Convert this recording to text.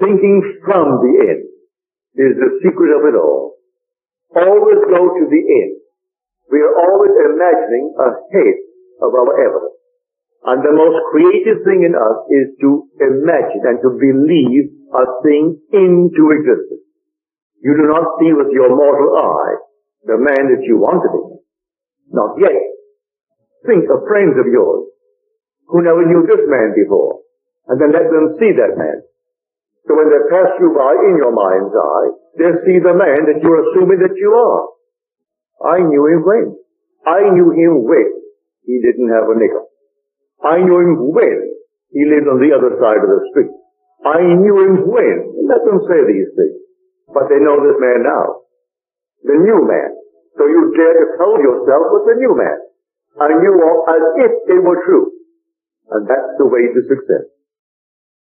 Thinking from the end is the secret of it all. Always go to the end. We are always imagining ahead of our evidence. And the most creative thing in us is to imagine and to believe a thing into existence. You do not see with your mortal eye the man that you want to be. Not yet. Think of friends of yours who never knew this man before, and then let them see that man. So when they pass you by in your mind's eye, they see the man that you're assuming that you are. I knew him when. I knew him when he didn't have a nickel. I knew him when he lived on the other side of the street. I knew him when. Let them say these things. But they know this man now. The new man. So you dare to tell yourself with the new man. And you are as if it were true. And that's the way to success.